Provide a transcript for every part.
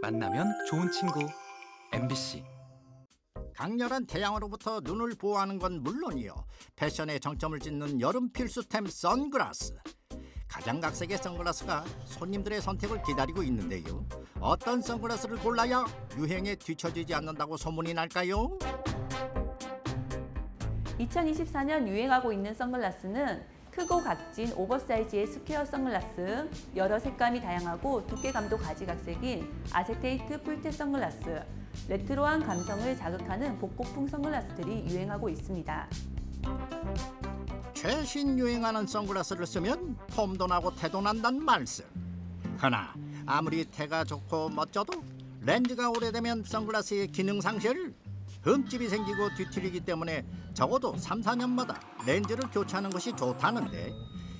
만나면 좋은 친구. MBC 강렬한 태양으로부터 눈을 보호하는 건 물론이요. 패션에 정점을 찍는 여름 필수템 선글라스. 각양각색의 선글라스가 손님들의 선택을 기다리고 있는데요. 어떤 선글라스를 골라야 유행에 뒤처지지 않는다고 소문이 날까요? 2024년 유행하고 있는 선글라스는 크고 각진 oversize의 square 선글라스, 여러 색감이 다양하고 두께감도 가지각색인 아세테이트 뿔테 선글라스, 레트로한 감성을 자극하는 복고풍 선글라스들이 유행하고 있습니다. 최신 유행하는 선글라스를 쓰면 폼도 나고 태도 난다는 말씀 허나 아무리 태가 좋고 멋져도 렌즈가 오래되면 선글라스의 기능 상실 흠집이 생기고 뒤틀리기 때문에 적어도 3, 4년마다 렌즈를 교체하는 것이 좋다는데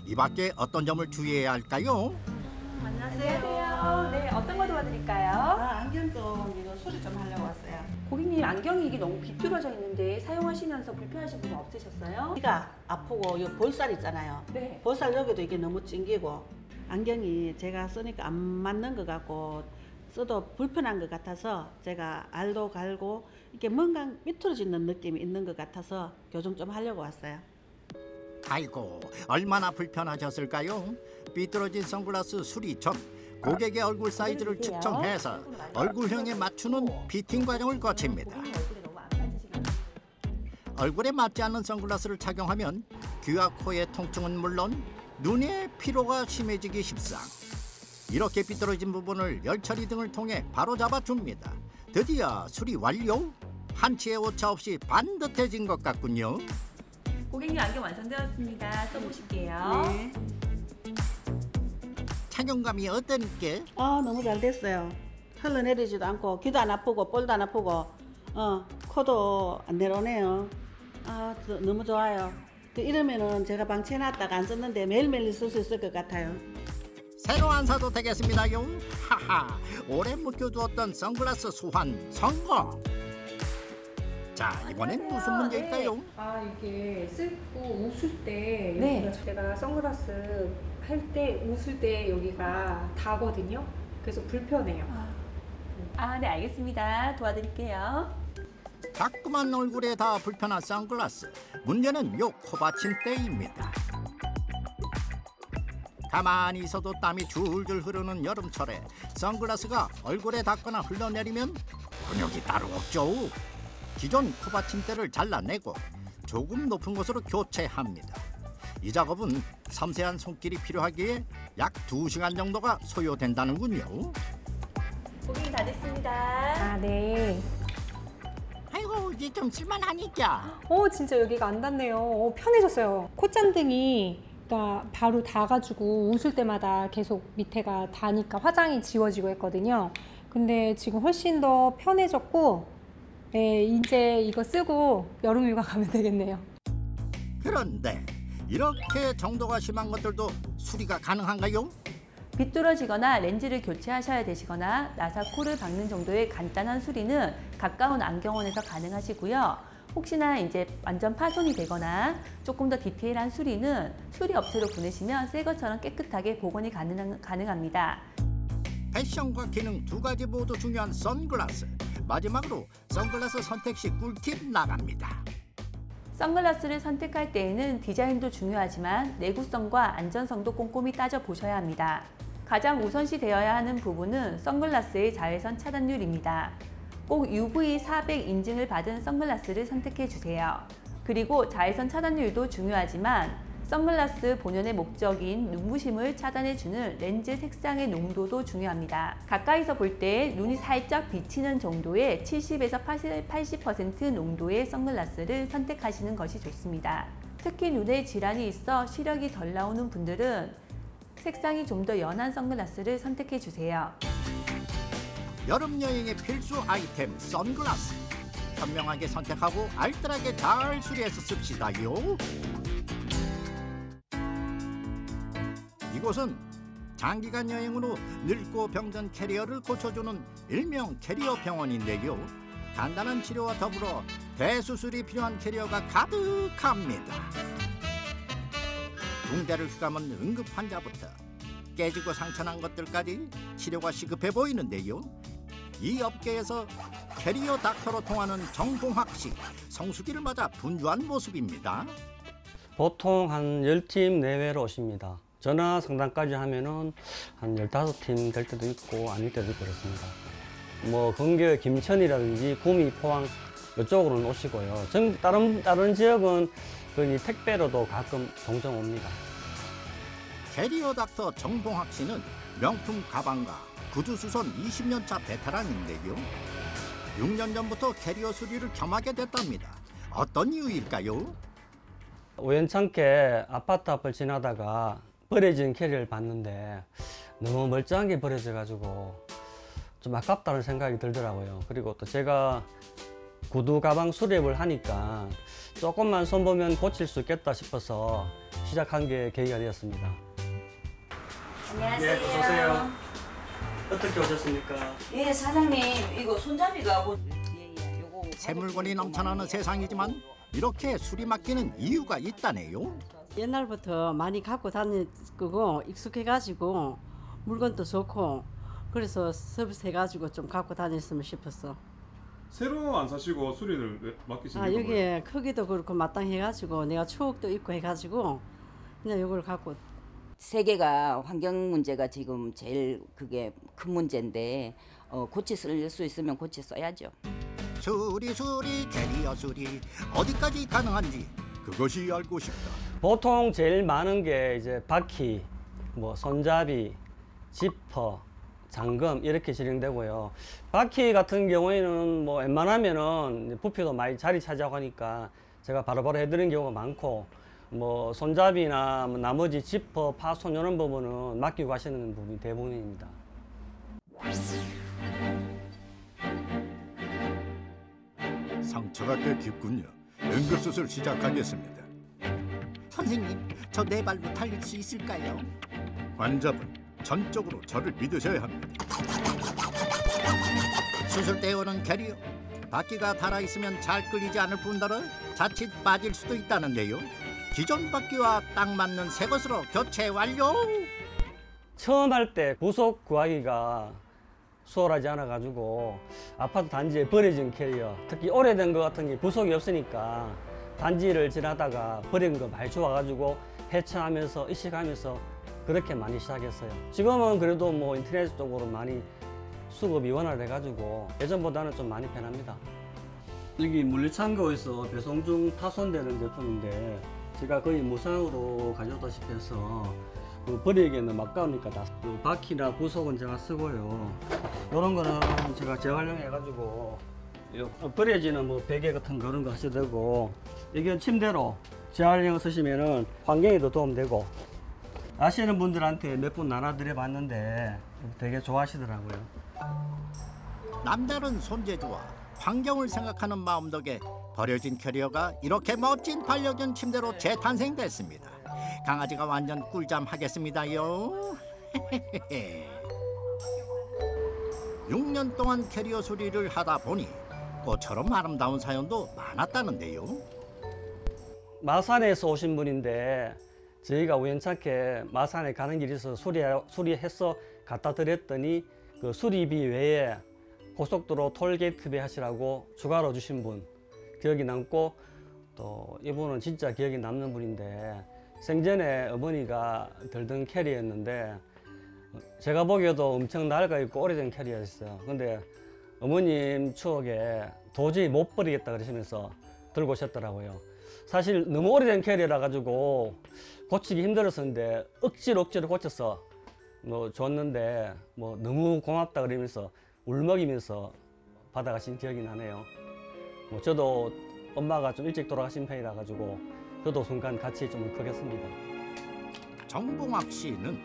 이 밖에 어떤 점을 주의해야 할까요? 안녕하세요. 네, 어떤 거 도와드릴까요? 아, 안경 좀 이거 수리 좀 하려고 왔어요. 고객님 안경이 이게 너무 비뚤어져 있는데 사용하시면서 불편하신 분 없으셨어요? 귀가 아프고 이 볼살 있잖아요. 네. 볼살 여기도 이게 너무 찡기고 안경이 제가 쓰니까 안 맞는 것 같고 써도 불편한 것 같아서 제가 알도 갈고 이렇게 뭔가 삐뚤어지는 느낌이 있는 것 같아서 교정 좀 하려고 왔어요. 아이고 얼마나 불편하셨을까요? 삐뚤어진 선글라스 수리 전 고객의 얼굴 사이즈를 내려주세요. 측정해서 얼굴형에 맞추는 피팅 과정을 거칩니다. 고객님 얼굴에 맞지 않는 선글라스를 착용하면 귀와 코의 통증은 물론 눈의 피로가 심해지기 십상. 이렇게 삐뚤어진 부분을 열처리 등을 통해 바로 잡아 줍니다. 드디어 수리 완료. 한치의 오차 없이 반듯해진 것 같군요. 고객님 안경 완성되었습니다. 써보실게요. 네. 착용감이 어떠니까? 아 너무 잘 됐어요. 흘러내리지도 않고 귀도 안 아프고 볼도 안 아프고 어 코도 안 내려오네요. 아 저- 너무 좋아요. 그 이러면은 제가 방치해놨다가 안 썼는데 매일매일 쓸 수 있을 것 같아요. 새로 안 사도 되겠습니다요. 하하, 오래 묵혀두었던 선글라스 소환 성공. 자, 이번엔 무슨 문제일까요? 아 이게 쓰고 웃을 때 네. 여기가 제가 선글라스 할 때 웃을 때 여기가 다거든요. 그래서 불편해요. 아, 네, 알겠습니다. 도와드릴게요. 자꾸만 얼굴에 다 불편한 선글라스. 문제는 요 코받침대입니다. 가만히 있어도 땀이 줄줄 흐르는 여름철에 선글라스가 얼굴에 닿거나 흘러내리면 근육이 따로 없죠. 기존 코받침대를 잘라내고 조금 높은 곳으로 교체합니다. 이 작업은 섬세한 손길이 필요하기에 약 2시간 정도가 소요된다는군요. 고객님 다 됐습니다. 아 네. 아이고 이제 좀 쓸만하니까. 어 진짜 여기가 안 닿네요. 어, 편해졌어요. 콧잔등이 그러니까 바로 닿아가지고 웃을 때마다 계속 밑에가 닿으니까 화장이 지워지고 했거든요. 근데 지금 훨씬 더 편해졌고, 네 이제 이거 쓰고 여름휴가 가면 되겠네요. 그런데 이렇게 정도가 심한 것들도 수리가 가능한가요? 비뚤어지거나 렌즈를 교체하셔야 되시거나 나사 코를 박는 정도의 간단한 수리는 가까운 안경원에서 가능하시고요. 혹시나 이제 완전 파손이 되거나 조금 더 디테일한 수리는 수리 업체로 보내시면 새 것처럼 깨끗하게 복원이 가능, 가능합니다. 패션과 기능 두 가지 모두 중요한 선글라스. 마지막으로 선글라스 선택 시 꿀팁 나갑니다. 선글라스를 선택할 때에는 디자인도 중요하지만 내구성과 안전성도 꼼꼼히 따져 보셔야 합니다. 가장 우선시 되어야 하는 부분은 선글라스의 자외선 차단율입니다. 꼭 UV 400 인증을 받은 선글라스를 선택해 주세요. 그리고 자외선 차단율도 중요하지만 선글라스 본연의 목적인 눈부심을 차단해주는 렌즈 색상의 농도도 중요합니다. 가까이서 볼 때 눈이 살짝 비치는 정도의 70에서 80% 농도의 선글라스를 선택하시는 것이 좋습니다. 특히 눈에 질환이 있어 시력이 덜 나오는 분들은 색상이 좀 더 연한 선글라스를 선택해 주세요. 여름 여행의 필수 아이템 선글라스. 현명하게 선택하고 알뜰하게 잘 수리해서 씁시다요. 이곳은 장기간 여행으로 늙고 병든 캐리어를 고쳐주는 일명 캐리어 병원인데요. 간단한 치료와 더불어 대수술이 필요한 캐리어가 가득합니다. 붕대를 휘감은 응급 환자부터 깨지고 상처난 것들까지 치료가 시급해 보이는데요. 이 업계에서 캐리어 닥터로 통하는 정봉학 씨 성수기를 맞아 분주한 모습입니다. 보통 한 10팀 내외로 오십니다. 전화 상담까지 하면은 한 15팀 될 때도 있고 아닐 때도 있고 그렇습니다. 뭐 근교 김천이라든지 구미, 포항 이쪽으로는 오시고요. 전 다른 다른 지역은 거의 택배로도 가끔 종종 옵니다. 캐리어 닥터 정봉학 씨는 명품 가방과 구두 수선 20년 차 베테랑인데요. 6년 전부터 캐리어 수리를 겸하게 됐답니다. 어떤 이유일까요? 우연찮게 아파트 앞을 지나다가 버려진 캐리어를 봤는데 너무 멀쩡하게 버려져 가지고 좀 아깝다는 생각이 들더라고요. 그리고 또 제가 구두 가방 수리를 하니까 조금만 손보면 고칠 수 있겠다 싶어서 시작한 게 계기가 되었습니다. 안녕하세요. 예, 어떻게 오셨습니까? 예, 사장님 이거 손잡이가 뭐 예, 예, 요거 새 물건이 넘쳐나는 세상이지만 이렇게 수리 맡기는 이유가 있다네요. 옛날부터 많이 갖고 다닐 거고 익숙해가지고 물건도 좋고 그래서 서비스 해가지고 좀 갖고 다녔으면 싶었어. 새로 안 사시고 수리를 왜 맡기신 아 이유가 여기에 크기도 그렇고 마땅해가지고 내가 추억도 있고 해가지고 그냥 이걸 갖고 세계가 환경 문제가 지금 제일 그게 큰 문제인데 어, 고치 쓸 수 있으면 고치 써야죠. 수리 수리 캐리어 수리 어디까지 가능한지 그것이 알고 싶다. 보통 제일 많은 게 이제 바퀴, 뭐 손잡이, 지퍼, 잠금 이렇게 진행되고요. 바퀴 같은 경우에는 뭐 웬만하면은 부피도 많이 자리 차지하고 하니까 제가 바로바로 해드리는 경우가 많고 뭐 손잡이나 뭐 나머지 지퍼, 파손 이런 부분은 맡기고 하시는 부분이 대부분입니다. 상처가 꽤 깊군요. 응급수술 시작하겠습니다. 선생님, 저 네 발로 달릴 수 있을까요? 환자분, 전적으로 저를 믿으셔야 합니다. 수술대에 오는 캐리어. 바퀴가 달아있으면 잘 끌리지 않을 뿐더러 자칫 빠질 수도 있다는데요. 기존 바퀴와 딱 맞는 새 것으로 교체 완료! 처음 할 때 구속 구하기가 수월하지 않아 가지고 아파트 단지에 버려진 캐리어 특히 오래된 것 같은 게 부속이 없으니까 단지를 지나다가 버린 거 많이 주워 가지고 해체하면서 이식하면서 그렇게 많이 시작했어요. 지금은 그래도 뭐 인터넷 쪽으로 많이 수급이 원활해 가지고 예전보다는 좀 많이 편합니다. 여기 물류창고에서 배송 중 파손되는 제품인데 제가 거의 무상으로 가져다시피 해서 그 버리기에는 막가우니까 다그 바퀴나 부속은 제가 쓰고요. 이런 거는 제가 재활용해 가지고 요 버려지는 뭐 베개 같은 그런 거 하셔도 되고 이게 침대로 재활용 쓰시면은 환경에도 도움되고 아시는 분들한테 몇 분 나눠드려 봤는데 되게 좋아하시더라고요. 남다른 손재주와 환경을 생각하는 마음 덕에 버려진 캐리어가 이렇게 멋진 반려견 침대로 재탄생됐습니다. 강아지가 완전 꿀잠 하겠습니다요. 6년 동안 캐리어 수리를 하다 보니 꽃처럼 아름다운 사연도 많았다는데요. 마산에서 오신 분인데 저희가 우연찮게 마산에 가는 있어서 수리, 수리해서 갖다 드렸더니 그 수리비 외에 고속도로 톨게이트비 하시라고 추가로 주신 분 기억이 남고 또 이분은 진짜 기억이 남는 분인데 생전에 어머니가 들던 캐리였는데 제가 보기에도 엄청 낡아 있고 오래된 캐리였어요. 근데 어머님 추억에 도저히 못 버리겠다 그러시면서 들고 오셨더라고요. 사실 너무 오래된 캐리어라 가지고 고치기 힘들었었는데 억지로 억지로 고쳐서 뭐 줬는데 뭐 너무 고맙다 그러면서 울먹이면서 받아가신 기억이 나네요. 뭐 저도 엄마가 좀 일찍 돌아가신 편이라 가지고 저도 순간 같이 좀 울컥했습니다. 정봉학 씨는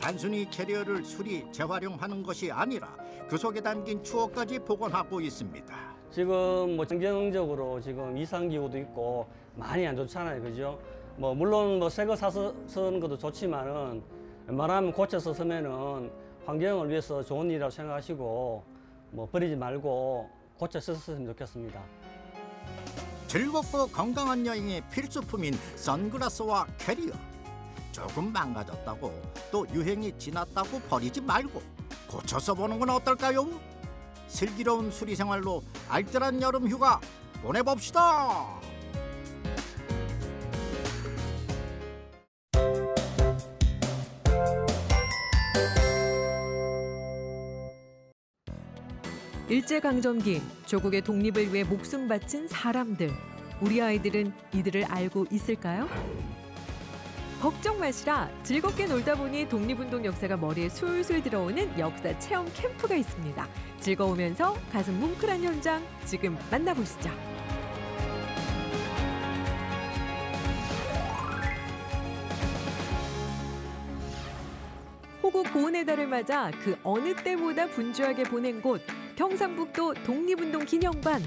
단순히 캐리어를 수리 재활용하는 것이 아니라 그 속에 담긴 추억까지 복원하고 있습니다. 지금 뭐 정경적으로 지금 이상 기후도 있고 많이 안 좋잖아요, 그죠? 뭐 물론 뭐 새 거 사서 쓰는 것도 좋지만은 웬만하면 고쳐서 쓰면은 환경을 위해서 좋은 일이라고 생각하시고 뭐 버리지 말고 고쳐 썼으면 좋겠습니다. 즐겁고 건강한 여행의 필수품인 선글라스와 캐리어. 조금 망가졌다고 또 유행이 지났다고 버리지 말고 고쳐 써보는 건 어떨까요? 슬기로운 수리 생활로 알뜰한 여름 휴가 보내봅시다. 일제강점기 조국의 독립을 위해 목숨 바친 사람들. 우리 아이들은 이들을 알고 있을까요? 걱정 마시라. 즐겁게 놀다 보니 독립운동 역사가 머리에 술술 들어오는 역사 체험 캠프가 있습니다. 즐거우면서 가슴 뭉클한 현장 지금 만나보시죠. 호국 보훈의 달을 맞아 그 어느 때보다 분주하게 보낸 곳 경상북도 독립운동 기념관.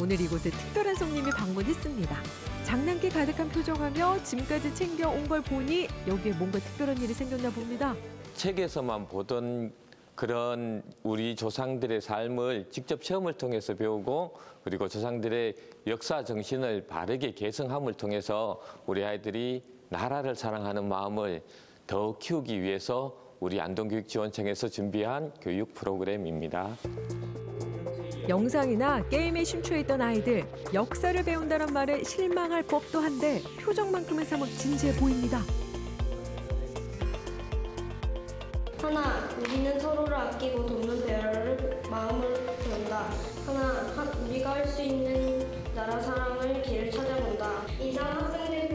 오늘 이곳에 특별한 손님이 방문했습니다. 장난기 가득한 표정하며 짐까지 챙겨 온 걸 보니 여기에 뭔가 특별한 일이 생겼나 봅니다. 책에서만 보던 그런 우리 조상들의 삶을 직접 체험을 통해서 배우고 그리고 조상들의 역사 정신을 바르게 계승함을 통해서 우리 아이들이 나라를 사랑하는 마음을 더 키우기 위해서 우리 안동교육지원청에서 준비한 교육 프로그램입니다. 영상이나 게임에 심취해 있던 아이들 역사를 배운다는 말에 실망할 법도 한데 표정만큼은 사뭇 진지해 보입니다. 하나, 우리는 서로를 아끼고 돕는 배려를 마음을 배운다. 하나, 한- 우리가 할 수 있는 나라 사랑을 길을 찾아본다. 이상 학생대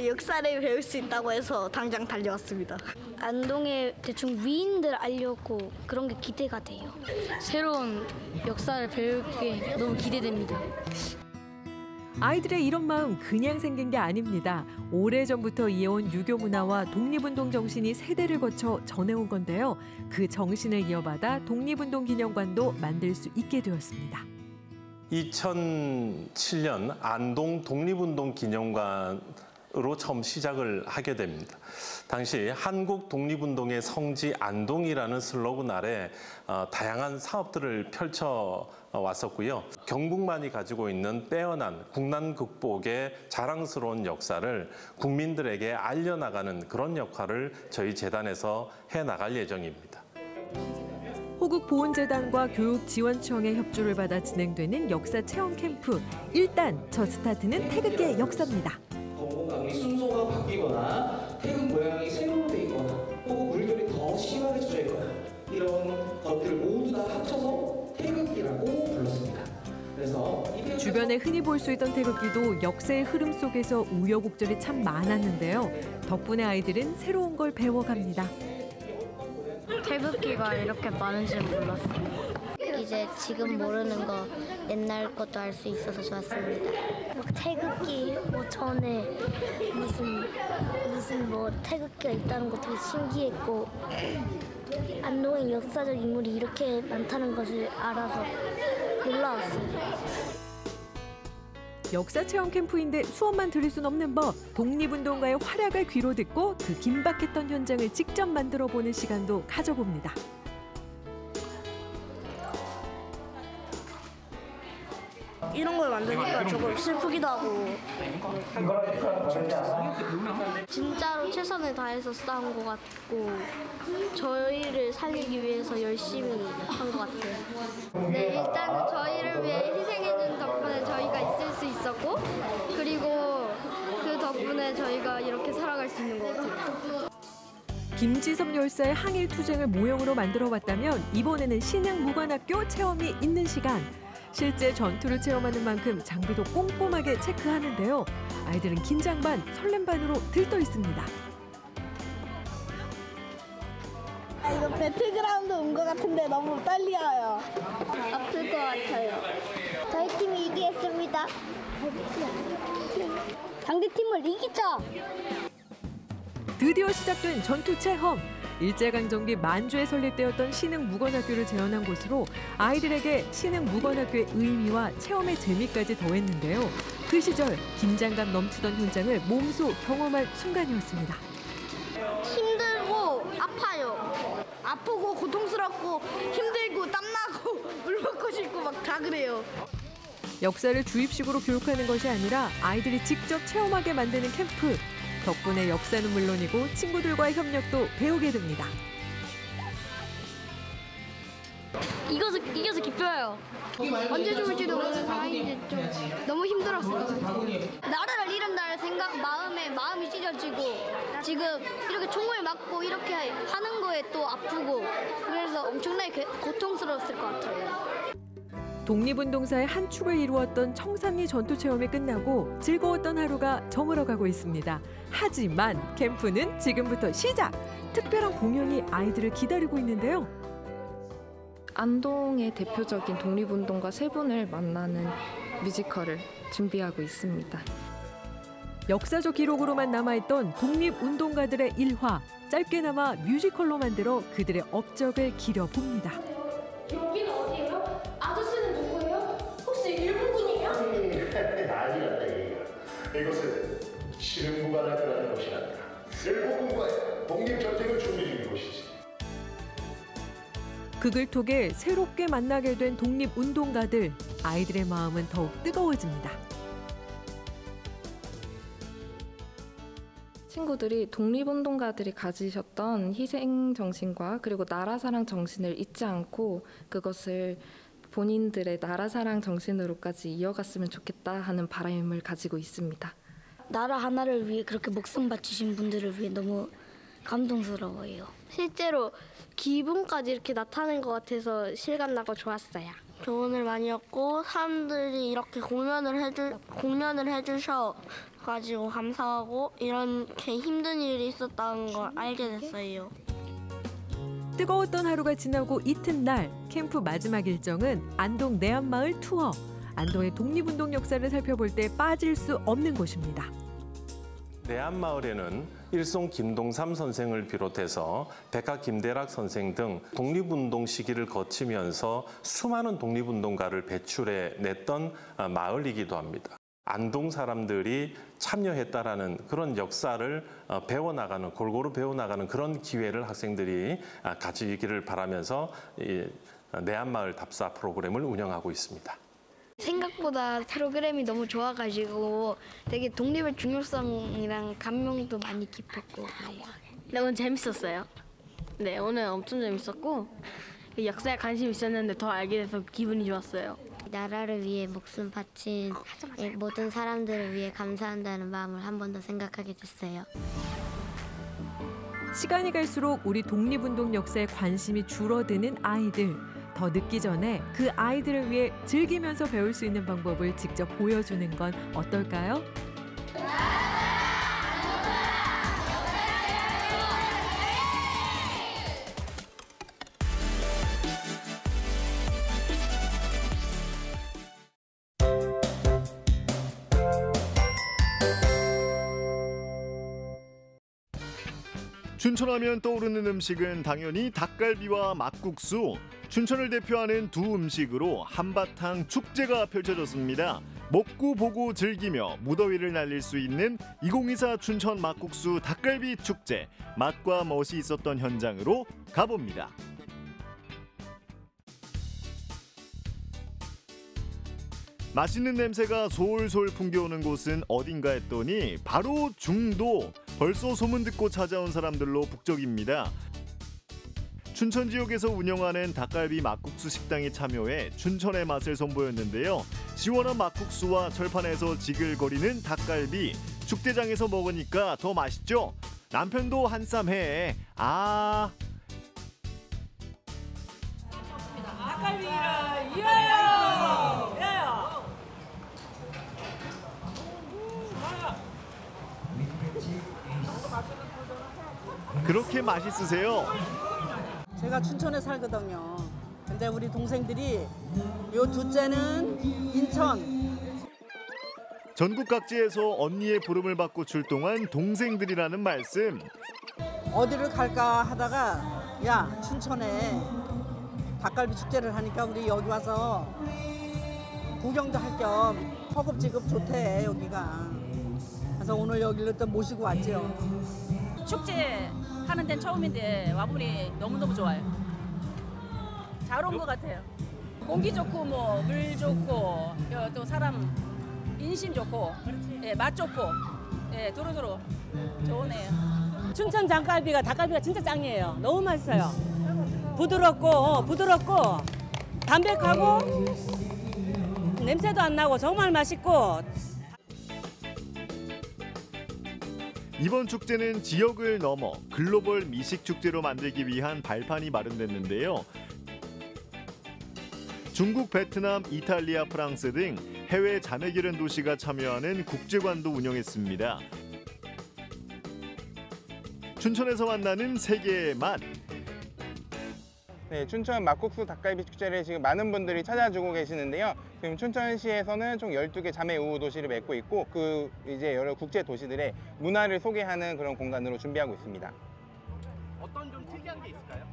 역사를 배울 수 있다고 해서 당장 달려왔습니다. 안동에 대충 위인들 알려고 그런 게 기대가 돼요. 새로운 역사를 배울 게 너무 기대됩니다. 아이들의 이런 마음 그냥 생긴 게 아닙니다. 오래전부터 이어온 유교 문화와 독립운동 정신이 세대를 거쳐 전해온 건데요. 그 정신을 이어받아 독립운동 기념관도 만들 수 있게 되었습니다. 2007년 안동 독립운동 기념관으 로 처음 시작을 하게 됩니다. 당시 한국 독립운동의 성지 안동이라는 슬로건 아래 어, 다양한 사업들을 펼쳐 왔었고요. 경북만이 가지고 있는 빼어난 국난 극복의 자랑스러운 역사를 국민들에게 알려나가는 그런 역할을 저희 재단에서 해 나갈 예정입니다. 호국보훈재단과 교육지원청의 협조를 받아 진행되는 역사 체험 캠프. 일단 첫 스타트는 태극기의 역사입니다. 건강이 순서가 바뀌거나 태극 모양이 세로로 돼 있거나 혹은 물결이 더 심하게 젖어 있거나 이런 것들 모두 다 합쳐서 태극기라고 불렀습니다. 그래서 주변에 흔히 볼 수 있던 태극기도 역사의 흐름 속에서 우여곡절이 참 많았는데요. 덕분에 아이들은 새로운 걸 배워갑니다. 태극기가 이렇게 많은지는 몰랐어요. 이제 지금 모르는 거 옛날 것도 알 수 있어서 좋았습니다. 막 태극기 뭐 전에 무슨 무슨 뭐 태극기가 있다는 거 되게 신기했고 안동에 역사적 인물이 이렇게 많다는 것을 알아서 놀라웠어요. 역사 체험 캠프인데 수업만 들을 순 없는 법. 독립운동가의 활약을 귀로 듣고 그 긴박했던 현장을 직접 만들어 보는 시간도 가져봅니다. 이런 걸 만드니까 조금 슬프기도 하고 진짜로 최선을 다해서 싸운 것 같고 저희를 살리기 위해서 열심히 한 것 같아요. 네, 일단은 저희를 위해 희생해준 덕분에 저희가 있을 수 있었고 그리고 그 덕분에 저희가 이렇게 살아갈 수 있는 것 같아요. 김지섭 열사의 항일 투쟁을 모형으로 만들어 봤다면 이번에는 신양 무관학교 체험이 있는 시간. 실제 전투를 체험하는 만큼 장비도 꼼꼼하게 체크하는데요. 아이들은 긴장 반, 설렘 반으로 들떠 있습니다. 아, 이거 배틀그라운드 온 것 같은데 너무 떨려요. 아플 것 같아요. 저희 팀이 이기겠습니다. 상대팀을 이기죠. 드디어 시작된 전투 체험. 일제강점기 만주에 설립되었던 신흥 무관학교를 재현한 곳으로 아이들에게 신흥 무관학교의 의미와 체험의 재미까지 더했는데요. 그 시절 긴장감 넘치던 현장을 몸소 경험한 순간이었습니다. 힘들고 아파요. 아프고 고통스럽고 힘들고 땀나고 물 먹고 싶고 막 다 그래요. 역사를 주입식으로 교육하는 것이 아니라 아이들이 직접 체험하게 만드는 캠프. 덕분에 역사는 물론이고 친구들과의 협력도 배우게 됩니다. 이겨서 이겨서 기뻐요. 언제 죽을지도 모르는 상황인데 좀 너무 힘들었어요. 나라를 잃은다는 생각 마음에 마음이 찢어지고 지금 이렇게 총을 맞고 이렇게 하는 거에 또 아프고 그래서 엄청나게 고통스러웠을 것 같아요. 독립운동사의 한 축을 이루었던 청산리 전투 체험이 끝나고 즐거웠던 하루가 저물어 가고 있습니다. 하지만 캠프는 지금부터 시작! 특별한 공연이 아이들을 기다리고 있는데요. 안동의 대표적인 독립운동가 세 분을 만나는 뮤지컬을 준비하고 있습니다. 역사적 기록으로만 남아있던 독립운동가들의 일화, 짧게나마 뮤지컬로 만들어 그들의 업적을 기려봅니다. 여기는 어디예요? 아저씨 시름부가 나타나는 곳이 아니라 일본군과의 독립전쟁을 준비 중인 곳이지. 그글톡에 새롭게 만나게 된 독립운동가들, 아이들의 마음은 더욱 뜨거워집니다. 친구들이 독립운동가들이 가지셨던 희생 정신과 그리고 나라 사랑 정신을 잊지 않고 그것을 본인들의 나라 사랑 정신으로까지 이어갔으면 좋겠다 하는 바람을 가지고 있습니다. 나라 하나를 위해 그렇게 목숨 바치신 분들을 위해 너무 감동스러워요. 실제로 기분까지 이렇게 나타낸 것 같아서 실감나고 좋았어요. 교훈을 많이 얻고 사람들이 이렇게 공연을 해주 공연을 해주셔 가지고 감사하고 이렇게 힘든 일이 있었다는 걸 알게 됐어요. 뜨거웠던 하루가 지나고 이튿날 캠프 마지막 일정은 안동 내암마을 투어. 안동의 독립운동 역사를 살펴볼 때 빠질 수 없는 곳입니다. 내안마을에는 일송 김동삼 선생을 비롯해서 백화 김대락 선생 등 독립운동 시기를 거치면서 수많은 독립운동가를 배출해 냈던 아, 마을이기도 합니다. 안동 사람들이 참여했다라는 그런 역사를 어, 배워나가는 골고루 배워나가는 그런 기회를 학생들이 아, 가지기를 바라면서 이 내안마을 답사 프로그램을 운영하고 있습니다. 생각보다 프로그램이 너무 좋아가지고 되게 독립의 중요성이랑 감명도 많이 깊었고 그래요. 너무 재밌었어요. 네, 오늘 엄청 재밌었고 그 역사에 관심 있었는데 더 알게 돼서 기분이 좋았어요. 나라를 위해 목숨 바친 이 모든 사람들을 위해 감사한다는 마음을 한 번 더 생각하게 됐어요. 시간이 갈수록 우리 독립운동 역사에 관심이 줄어드는 아이들. 더 늦기 전에 그 아이들을 위해 즐기면서 배울 수 있는 방법을 직접 보여주는 건 어떨까요? 춘천하면 떠오르는 음식은 당연히 닭갈비와 막국수. 춘천을 대표하는 두 음식으로 한바탕 축제가 펼쳐졌습니다. 먹고 보고 즐기며 무더위를 날릴 수 있는 2024 춘천 막국수 닭갈비 축제. 맛과 멋이 있었던 현장으로 가봅니다. 맛있는 냄새가 솔솔 풍겨오는 곳은 어딘가 했더니 바로 중도. 벌써 소문 듣고 찾아온 사람들로 북적입니다. 춘천 지역에서 운영하는 닭갈비 막국수 식당에 참여해 춘천의 맛을 선보였는데요. 시원한 막국수와 철판에서 지글거리는 닭갈비 축대장에서 먹으니까 더 맛있죠? 남편도 한쌈 해. 아. 닭갈비를! 이어요! 그렇게 맛있으세요? 제가 춘천에 살거든요. 근데 우리 동생들이 요 둘째는 인천, 전국 각지에서 언니의 부름을 받고 출동한 동생들이라는 말씀. 어디를 갈까 하다가 야 춘천에 닭갈비 축제를 하니까 우리 여기 와서 구경도 할 겸 허겁지겁 좋대 여기가. 그래서 오늘 여기를 또 모시고 왔죠. 축제 하는 데는 처음인데 와보니 너무너무 좋아요. 잘 온 것 같아요. 공기 좋고 뭐 물 좋고 여- 또 사람 인심 좋고 예, 맛 좋고 예, 도로도로 좋으네요. 춘천 닭갈비가 닭갈비가 진짜 짱이에요. 너무 맛있어요. 부드럽고 어, 부드럽고 담백하고 냄새도 안 나고 정말 맛있고 이번 축제는 지역을 넘어 글로벌 미식 축제로 만들기 위한 발판이 마련됐는데요. 중국, 베트남, 이탈리아, 프랑스 등 해외 자매결연 도시가 참여하는 국제관도 운영했습니다. 춘천에서 만나는 세계의 맛. 네, 춘천 막국수 닭갈비 축제를 지금 많은 분들이 찾아주고 계시는데요. 지금 춘천시에서는 총 12개 자매 우호 도시를 맺고 있고 그 이제 여러 국제 도시들의 문화를 소개하는 그런 공간으로 준비하고 있습니다. 어떤 좀 특이한 게 있을까요?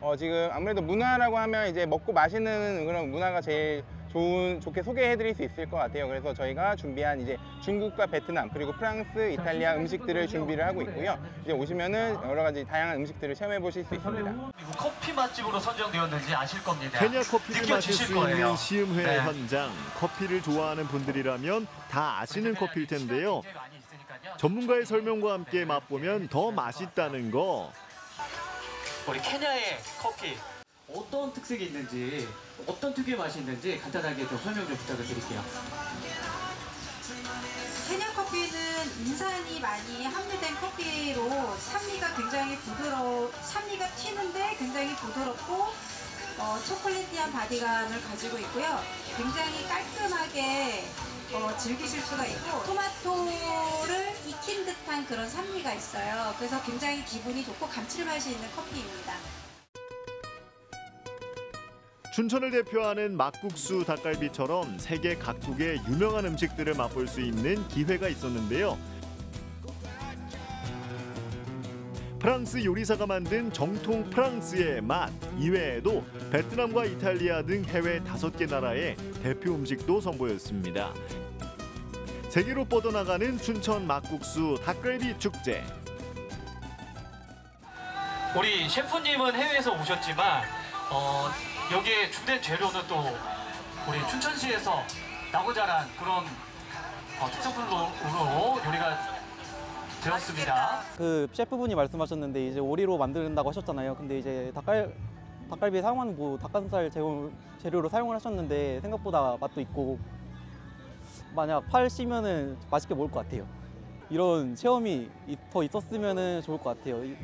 어, 지금 아무래도 문화라고 하면 이제 먹고 마시는 그런 문화가 제일 좋은 좋게 소개해 드릴 수 있을 것 같아요. 그래서 저희가 준비한 이제 중국과 베트남 그리고 프랑스, 이탈리아 음식들을 준비를 하고 있고요. 이제 오시면은 여러 가지 다양한 음식들을 체험해 보실 수 있습니다. 커피 맛집으로 선정되었는지 아실 겁니다. 케냐 커피를 마실 수 거예요. 있는 시음회 네. 현장. 커피를 좋아하는 분들이라면 다 아시는 커피일 텐데요. 전문가의 설명과 함께 맛보면 더 맛있다는 거. 우리 케냐의 커피 어떤 특색이 있는지 어떤 특유의 맛이 있는지 간단하게 좀 설명 좀 부탁을 드릴게요. 케냐 커피는 인산이 많이 함유된 커피로 산미가 굉장히 부드러워, 산미가 튀는데 굉장히 부드럽고 어, 초콜릿티한 바디감을 가지고 있고요. 굉장히 깔끔하게 어, 즐기실 수가 있고 토마토를 익힌 듯한 그런 산미가 있어요. 그래서 굉장히 기분이 좋고 감칠맛이 있는 커피입니다. 춘천을 대표하는 막국수 닭갈비처럼 세계 각국의 유명한 음식들을 맛볼 수 있는 기회가 있었는데요. 프랑스 요리사가 만든 정통 프랑스의 맛 이외에도 베트남과 이탈리아 등 해외 다섯 개 나라의 대표 음식도 선보였습니다. 세계로 뻗어나가는 춘천 막국수 닭갈비 축제. 우리 셰프님은 해외에서 오셨지만 어, 여기에 주된 재료는 또 우리 춘천시에서 나고 자란 그런 어, 특성품으로 요리가 되었습니다. 그 셰프분이 말씀하셨는데 이제 오리로 만든다고 하셨잖아요. 근데 이제 닭갈 닭갈비에 사용하는 뭐 닭가슴살 재료, 재료로 사용을 하셨는데 생각보다 맛도 있고 만약 팔시면은 맛있게 먹을 것 같아요. 이런 체험이 있- 더 있었으면은 좋을 것 같아요. 이-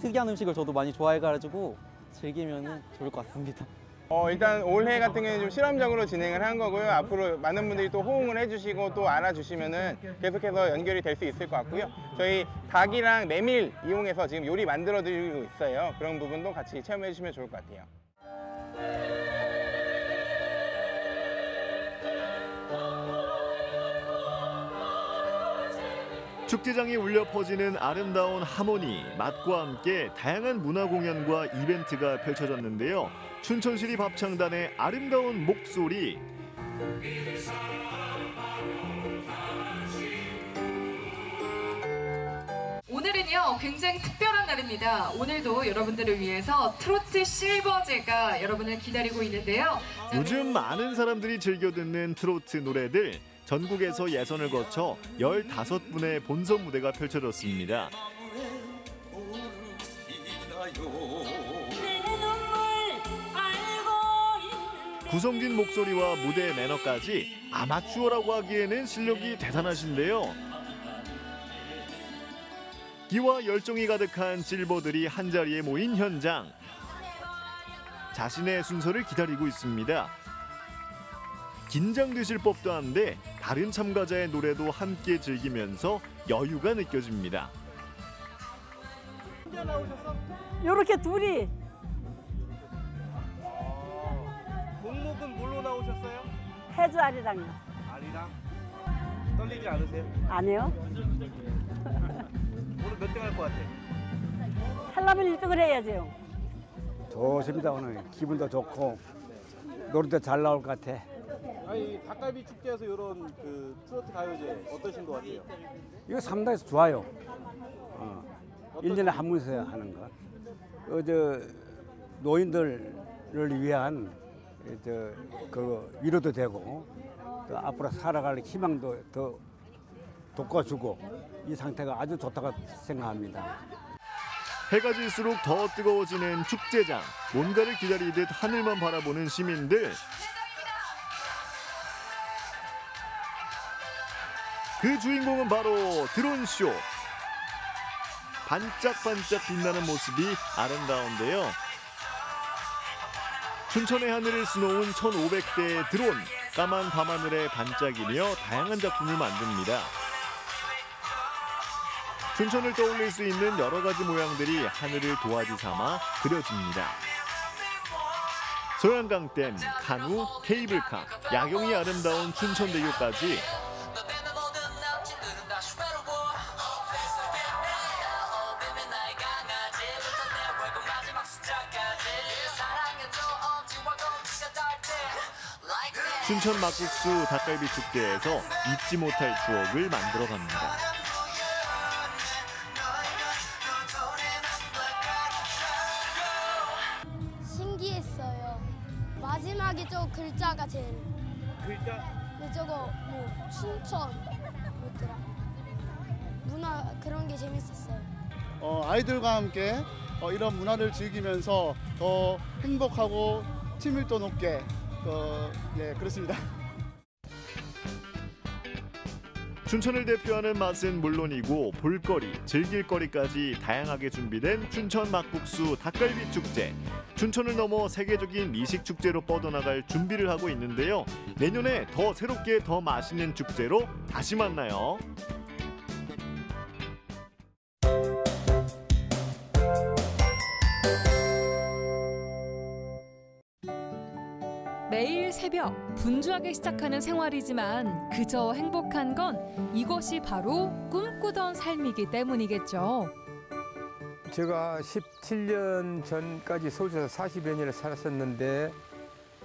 특이한 음식을 저도 많이 좋아해가지고 즐기면은 좋을 것 같습니다. 어, 일단 올해 같은 경우는 좀 실험적으로 진행을 한 거고요. 앞으로 많은 분들이 또 호응을 해주시고 또 알아주시면은 계속해서 연결이 될 수 있을 것 같고요. 저희 닭이랑 메밀 이용해서 지금 요리 만들어 드리고 있어요. 그런 부분도 같이 체험해 주시면 좋을 것 같아요. 축제장에 울려 퍼지는 아름다운 하모니, 맛과 함께 다양한 문화 공연과 이벤트가 펼쳐졌는데요. 춘천시립 합창단의 아름다운 목소리, 오늘은요 굉장히 특별한 날입니다. 오늘도 여러분들을 위해서 트로트 실버제가 여러분을 기다리고 있는데요. 요즘 많은 사람들이 즐겨 듣는 트로트 노래들 전국에서 예선을 거쳐 15분의 본선 무대가 펼쳐졌습니다. 구성진 목소리와 무대 매너까지 아마추어라고 하기에는 실력이 대단하신데요. 기와 열정이 가득한 실버들이 한자리에 모인 현장. 자신의 순서를 기다리고 있습니다. 긴장되실 법도 한데 다른 참가자의 노래도 함께 즐기면서 여유가 느껴집니다. 요렇게 둘이 목목은 뭘로 나오셨어요? 해주 아리랑요. 아리랑 떨리지 않으세요? 아니요. 오늘 몇 등 할 것 같아? 하려면 1등을 해야죠. 좋습니다 오늘 기분도 좋고 노래도 잘 나올 것 같아. 아니 닭갈비 축제에서 이런 그 트로트 가요제 어떠신 것 같아요? 이거 상당히 좋아요. 어. 1년에 한 번씩 하는 거. 어 저 노인들을 위한 저 그 위로도 되고 또 앞으로 살아갈 희망도 더 돋궈주고 이 상태가 아주 좋다고 생각합니다. 해가 질수록 더 뜨거워지는 축제장. 뭔가를 기다리듯 하늘만 바라보는 시민들. 그 주인공은 바로 드론쇼. 반짝반짝 빛나는 모습이 아름다운데요. 춘천의 하늘을 수놓은 1,500대의 드론. 까만 밤하늘에 반짝이며 다양한 작품을 만듭니다. 춘천을 떠올릴 수 있는 여러 가지 모양들이 하늘을 도화지 삼아 그려집니다. 소양강댐, 카누, 케이블카, 야경이 아름다운 춘천대교까지 춘천 막국수 닭갈비 축제에서 잊지 못할 추억을 만들어 갑니다. 신기했어요. 마지막에 저 글자가 제일. 글자? 근데 저거 뭐 춘천 뭐더라. 문화 그런 게 재밌었어요. 어, 아이들과 함께 어, 이런 문화를 즐기면서 더 행복하고 친밀도 높게 어, 예 그렇습니다. 춘천을 대표하는 맛은 물론이고 볼거리, 즐길거리까지 다양하게 준비된 춘천 막국수 닭갈비 축제. 춘천을 넘어 세계적인 미식 축제로 뻗어나갈 준비를 하고 있는데요. 내년에 더 새롭게 더 맛있는 축제로 다시 만나요. 매일 새벽 분주하게 시작하는 생활이지만 그저 행복한 건 이것이 바로 꿈꾸던 삶이기 때문이겠죠. 제가 17년 전까지 서울에서 40여 년을 살았었는데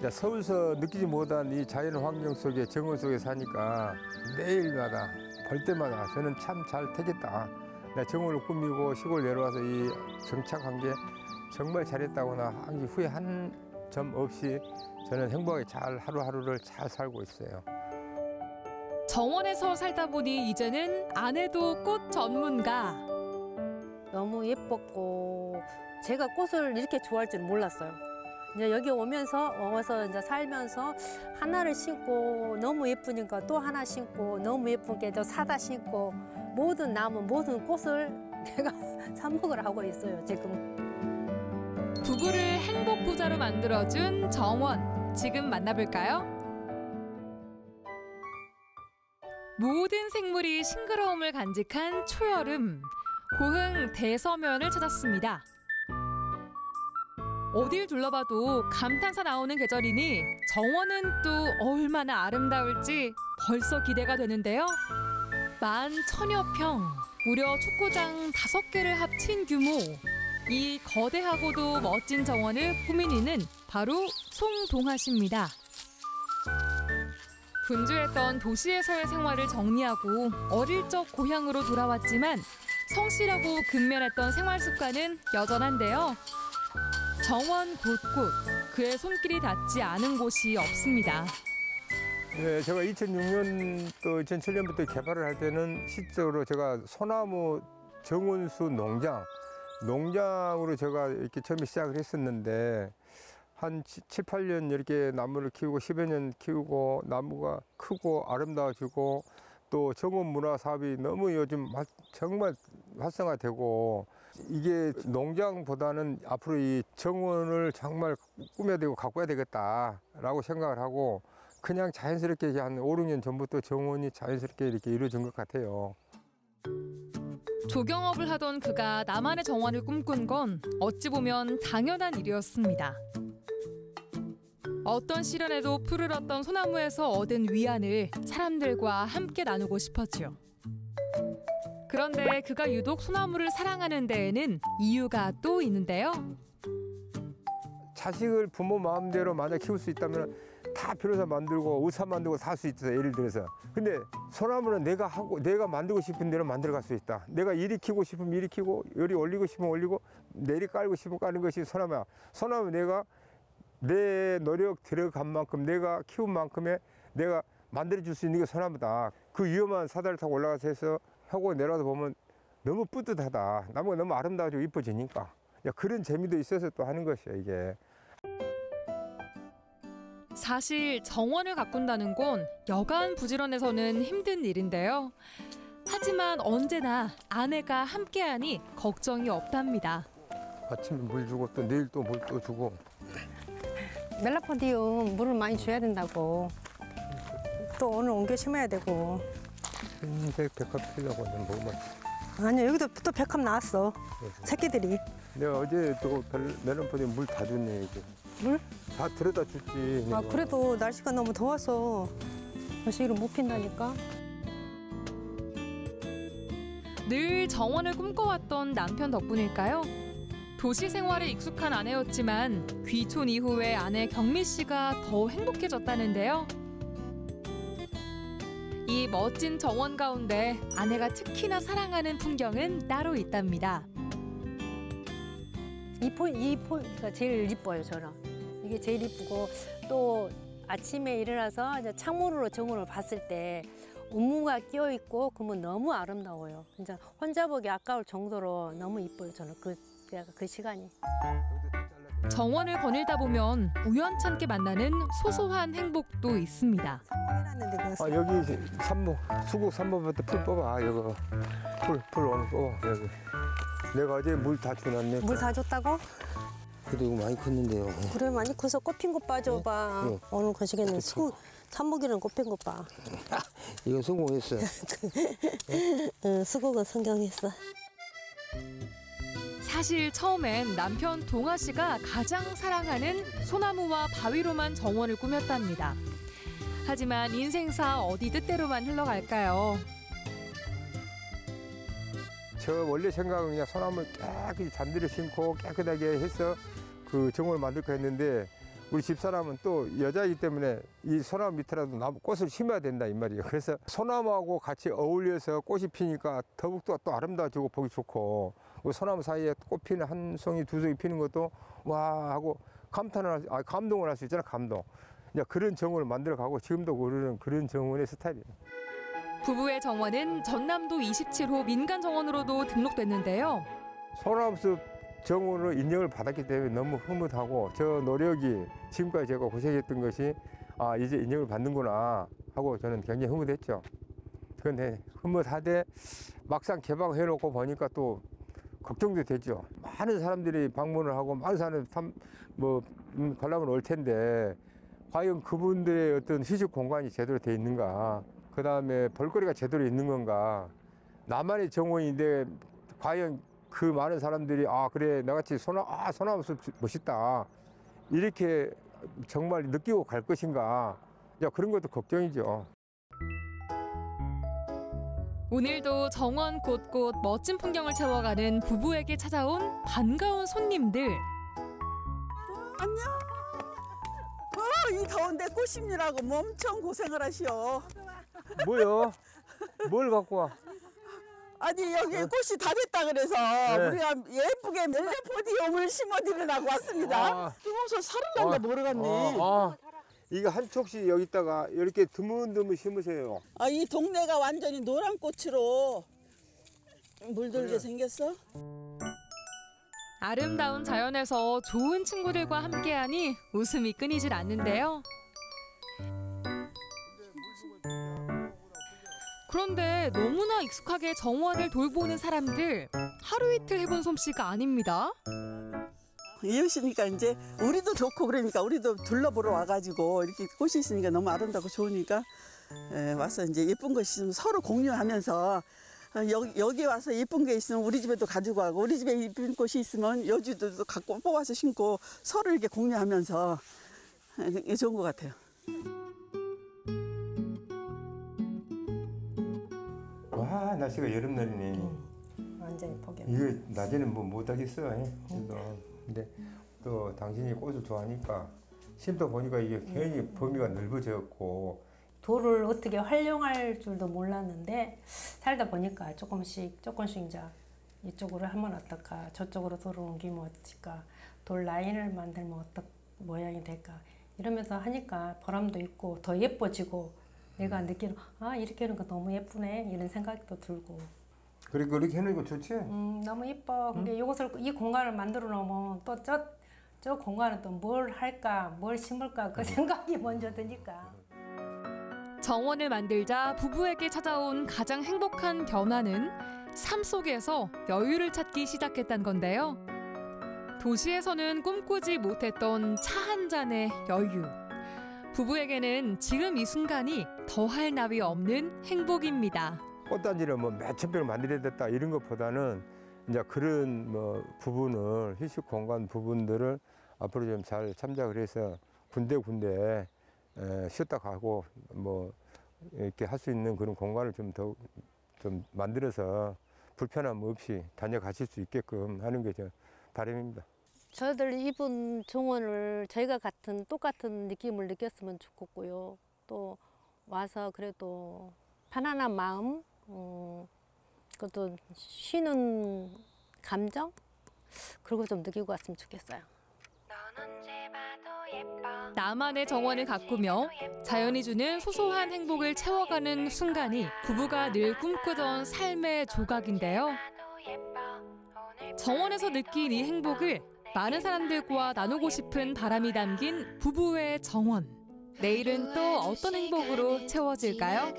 서울서 느끼지 못한 이 자연 환경 속에 정원 속에 사니까 매일마다 볼 때마다 저는 참 잘 되겠다. 나 정원을 꾸미고 시골 내려와서 이 정착한 게 정말 잘했다거나 한게 후회 한 점 없이 저는 행복하게 잘 하루하루를 잘 살고 있어요. 정원에서 살다 보니 이제는 아내도 꽃 전문가. 너무 예뻤고 제가 꽃을 이렇게 좋아할 줄 몰랐어요. 이제 여기 오면서 와서 이제 살면서 하나를 심고 너무 예쁘니까 또 하나 심고 너무 예쁘게 또 사다 심고 모든 나무 모든 꽃을 내가 삽목을 하고 있어요 지금. 부부를 행복 부자로 만들어준 정원. 지금 만나볼까요? 모든 생물이 싱그러움을 간직한 초여름. 고흥 대서면을 찾았습니다. 어딜 둘러봐도 감탄사 나오는 계절이니 정원은 또 얼마나 아름다울지 벌써 기대가 되는데요. 만 천여 평, 무려 축구장 다섯 개를 합친 규모. 이 거대하고도 멋진 정원을 꾸민 이는 바로 송동하 씨입니다. 분주했던 도시에서의 생활을 정리하고 어릴 적 고향으로 돌아왔지만 성실하고 근면했던 생활 습관은 여전한데요. 정원 곳곳 그의 손길이 닿지 않은 곳이 없습니다. 네, 제가 2006년 또 2007년부터 개발을 할 때는 실제로 제가 소나무 정원수 농장 농장으로 제가 이렇게 처음에 시작을 했었는데 한 7, 8년 이렇게 나무를 키우고 10여 년 키우고 나무가 크고 아름다워지고 또 정원 문화 사업이 너무 요즘 화- 정말 활성화되고 이게 농장보다는 앞으로 이 정원을 정말 꾸며야 되고 가꿔야 되겠다라고 생각을 하고 그냥 자연스럽게 한 5, 6년 전부터 정원이 자연스럽게 이렇게 이루어진 것 같아요. 조경업을 하던 그가 나만의 정원을 꿈꾼 건 어찌 보면 당연한 일이었습니다. 어떤 시련에도 푸르렀던 소나무에서 얻은 위안을 사람들과 함께 나누고 싶었지요. 그런데 그가 유독 소나무를 사랑하는 데에는 이유가 또 있는데요. 자식을 부모 마음대로 만약 키울 수 있다면 다 변호사 만들고 의사 만들고 살 수 있어요. 예를 들어서. 근데 소나무는 내가 하고 내가 만들고 싶은 대로 만들어 갈 수 있다. 내가 일으키고 싶으면 일으키고 열이 올리고 싶으면 올리고 내리 깔고 싶으면 까는 것이 소나무야. 소나무 내가 내 노력 들어간 만큼 내가 키운 만큼의 내가 만들어 줄 수 있는 게 소나무다. 그 위험한 사다를 타고 올라가서 해서 하고 내려와서 보면 너무 뿌듯하다. 나무가 너무 아름다워지고 이뻐지니까 야, 그런 재미도 있어서 또 하는 것이에요 이게. 사실 정원을 가꾼다는 건 여간 부지런해서는 힘든 일인데요. 하지만 언제나 아내가 함께하니 걱정이 없답니다. 아침에 물 주고 또 내일 또 물 또 주고 멜라포디움 물을 많이 줘야 된다고. 또 오늘 옮겨 심어야 되고. 흰색 백합 피려고 는 먹으면 아니요 여기도 또 백합 나왔어. 새끼들이. 내가 어제 또 멜론포디 물다 줬네 이제. 물? 다 들여다 줬지. 아. 그래도 날씨가 너무 더워서 거시기를 못 핀다니까. 늘 정원을 꿈꿔왔던 남편 덕분일까요? 도시 생활에 익숙한 아내였지만 귀촌 이후에 아내 경미 씨가 더 행복해졌다는데요. 이 멋진 정원 가운데 아내가 특히나 사랑하는 풍경은 따로 있답니다. 이 포, 이 포인트가 제일 이뻐요, 저는. 이게 제일 이쁘고 또 아침에 일어나서 이제 창문으로 정원을 봤을 때 운무가 끼어 있고 그러면 너무 아름다워요. 진짜 혼자 보기 아까울 정도로 너무 이뻐요, 저는 그, 그 시간이. 정원을 거닐다 보면 우연찮게 만나는 소소한 행복도 있습니다. 아 여기 삼목 수국 삼목부터 풀 뽑아 여기 풀풀 오늘 뽑아 여기. 내가 어제 물다 주놨네. 물 다 줬다고? 그래도 이거 많이 컸는데요. 그래 많이 커서 꽃핀 것 봐줘봐. 네. 오늘 거시기는 수 삼목이랑 꽃핀 것 봐. 이거 성공했어. 응, 수국은 성경했어. 사실 처음엔 남편 동아 씨가 가장 사랑하는 소나무와 바위로만 정원을 꾸몄답니다. 하지만 인생사 어디 뜻대로만 흘러갈까요? 저 원래 생각은 그냥 소나무를 깨끗이 잔디를 심고 깨끗하게 해서 그 정원을 만들까 했는데 우리 집사람은 또 여자이기 때문에 이 소나무 밑에라도 나무 꽃을 심어야 된다 이 말이에요. 그래서 소나무하고 같이 어울려서 꽃이 피니까 더욱더 또 아름다워지고 보기 좋고 그 소나무 사이에 꽃 피는 한 송이 두 송이 피는 것도 와 하고 감탄을 할 수, 아, 감동을 할 수 있잖아 감동. 그런 정원을 만들어 가고 지금도 그러는 그런 정원의 스타일이에요. 부부의 정원은 전남도 27호 민간 정원으로도 등록됐는데요. 소나무숲 정원으로 인정을 받았기 때문에 너무 흐뭇하고 저 노력이 지금까지 제가 고생했던 것이 아 이제 인정을 받는구나 하고 저는 굉장히 흐뭇했죠. 그런데 흐뭇하되 막상 개방해놓고 보니까 또 걱정도 되죠. 많은 사람들이 방문을 하고 많은 사람들이 탐, 뭐 음, 관람을 올 텐데 과연 그분들의 어떤 휴식 공간이 제대로 돼 있는가 그 다음에 볼거리가 제대로 있는 건가 나만의 정원인데 과연 그 많은 사람들이 아 그래 나같이 소나 아 소나무숲 멋있다 이렇게 정말 느끼고 갈 것인가 야 그런 것도 걱정이죠. 오늘도 정원 곳곳 멋진 풍경을 채워가는 부부에게 찾아온 반가운 손님들. 안녕. 어, 이 더운데 꽃 심느라고 엄청 고생을 하시오. 뭐요? 뭘 갖고 와? 아니 여기 꽃이 다 됐다 그래서 네. 우리가 예쁘게 멜레포디움을 심어드리려고 왔습니다. 아. 뜨거워서 살을 난가 모르겠네. 아, 아. 이거 한 촉씩 여기다가 이렇게 드문드문 심으세요. 아, 이 동네가 완전히 노란 꽃으로 물들게 생겼어. 아름다운 자연에서 좋은 친구들과 함께하니 웃음이 끊이질 않는데요. 그런데 너무나 익숙하게 정원을 돌보는 사람들 하루 이틀 해본 솜씨가 아닙니다. 이웃이니까 이제 우리도 좋고 그러니까 우리도 둘러보러 와가지고 이렇게 꽃이 있으니까 너무 아름답고 좋으니까 에, 와서 이제 예쁜 거 있으면 서로 공유하면서 어, 여기, 여기 와서 예쁜 게 있으면 우리 집에도 가지고 가고 우리 집에 예쁜 꽃이 있으면 여주도 갖고 뽑아서 심고 서로 이렇게 공유하면서 에, 이게 좋은 것 같아요. 와 날씨가 여름날이네. 완전히 포기. 이거 낮에는 뭐 못하겠어. 그래서 근데 또 당신이 꽃을 좋아하니까 심다 보니까 이게 괜히 범위가 넓어졌고 돌을 어떻게 활용할 줄도 몰랐는데 살다 보니까 조금씩 조금씩 이제 이쪽으로 하면 어떨까 저쪽으로 돌을 옮기면 어떨까 돌 라인을 만들면 어떤 모양이 될까 이러면서 하니까 보람도 있고 더 예뻐지고 내가 느끼는 아 이렇게 하는 거 너무 예쁘네 이런 생각도 들고 그리고 그렇게 해놓으니까 좋지? 음, 너무 이뻐. 근데 이것을 이 공간을 만들어 놓으면 또저 저 공간은 또 뭘 할까, 뭘 심을까 그 생각이 먼저 드니까. 정원을 만들자 부부에게 찾아온 가장 행복한 변화는 삶 속에서 여유를 찾기 시작했단 건데요. 도시에서는 꿈꾸지 못했던 차 한 잔의 여유. 부부에게는 지금 이 순간이 더할 나위 없는 행복입니다. 꽃단지를 뭐 몇천 평을 만들어야 됐다 이런 것보다는 이제 그런 뭐 부분을 휴식 공간 부분들을 앞으로 좀 잘 참작을 해서 군데 군데 에, 쉬었다 가고 뭐 이렇게 할 수 있는 그런 공간을 좀더좀 만들어서 불편함 없이 다녀가실 수 있게끔 하는 게 저 바람입니다. 저희들 이분 정원을 저희가 같은 똑같은 느낌을 느꼈으면 좋겠고요. 또 와서 그래도 편안한 마음, 음, 그것도 쉬는 감정 그런 거좀 느끼고 왔으면 좋겠어요. 나만의 정원을 가꾸며 자연이 주는 소소한 행복을 채워가는 순간이 부부가 늘 꿈꾸던 삶의 조각인데요. 정원에서 느낀 이 행복을 많은 사람들과 나누고 싶은 바람이 담긴 부부의 정원. 내일은 또 어떤 행복으로 채워질까요?